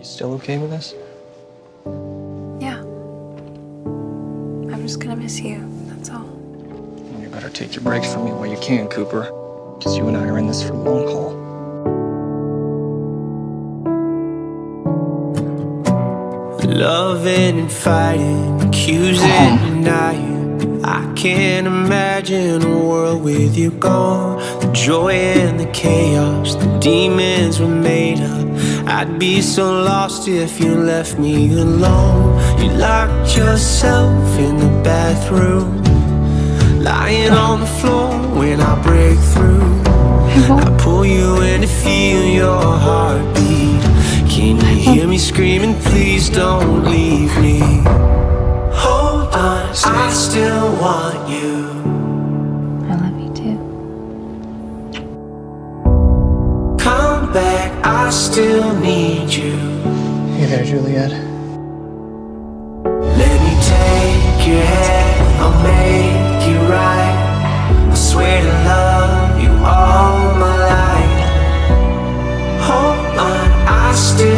You still okay with this? Yeah. I'm just gonna miss you, that's all. You better take your breaks from me while you can, Cooper. Because you and I are in this for the long haul. Loving and fighting, accusing and denying. I can't imagine a world with you gone. The joy and the chaos, the demons were made up. I'd be so lost if you left me alone. You locked yourself in the bathroom, lying on the floor when I break through. I pull you in to feel your heartbeat. Can you hear me screaming? Please don't leave me. Hold on, I still want you. I love you too. back, I still need you. Hey there, Juliet. Let me take your hand, I'll make you right. I swear to love you all my life. Hold on, I still.